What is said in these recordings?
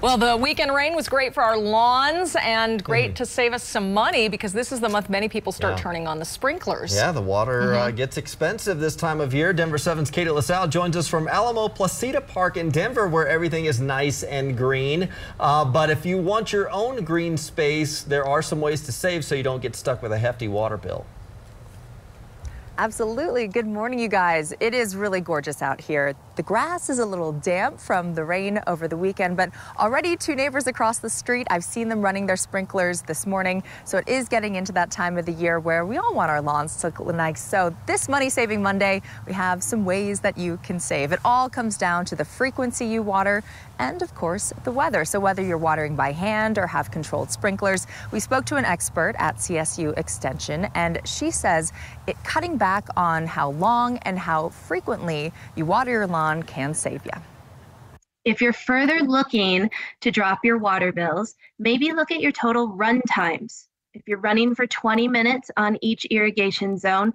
Well, the weekend rain was great for our lawns and great mm. to save us some money because this is the month many people start yeah. turning on the sprinklers. Yeah, the water mm -hmm. uh, mm-hmm. gets expensive this time of year. Denver 7's Katie LaSalle joins us from Alamo Placita Park in Denver where everything is nice and green. Uh, but if you want your own green space, there are some ways to save so you don't get stuck with a hefty water bill. Absolutely. Good morning, you guys. It is really gorgeous out here. The grass is a little damp from the rain over the weekend, but already two neighbors across the street, I've seen them running their sprinklers this morning. So it is getting into that time of the year where we all want our lawns to look nice. So this Money Saving Monday, we have some ways that you can save. It all comes down to the frequency you water and, of course, the weather. So whether you're watering by hand or have controlled sprinklers, we spoke to an expert at CSU Extension, and she says it cutting back on how long and how frequently you water your lawn can save you. If you're further looking to drop your water bills, maybe look at your total run times. If you're running for 20 minutes on each irrigation zone,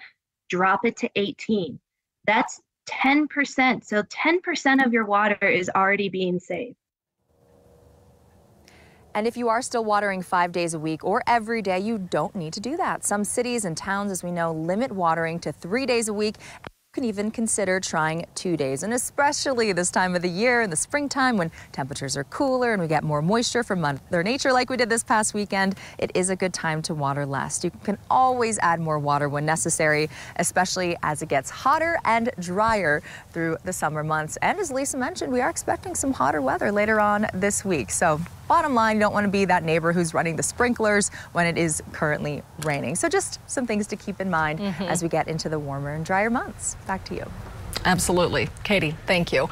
drop it to 18. That's 10%. So 10% of your water is already being saved. And if you are still watering five days a week or every day, you don't need to do that. Some cities and towns, as we know, limit watering to three days a week You can even consider trying two days. And especially this time of the year in the springtime when temperatures are cooler and we get more moisture from Mother Nature like we did this past weekend, it is a good time to water less. You can always add more water when necessary, especially as it gets hotter and drier through the summer months. And as Lisa mentioned, we are expecting some hotter weather later on this week. So Bottom line, you don't want to be that neighbor who's running the sprinklers when it is currently raining. So just some things to keep in mind mm -hmm. as we get into the warmer and drier months. Back to you. Absolutely. Katie, thank you.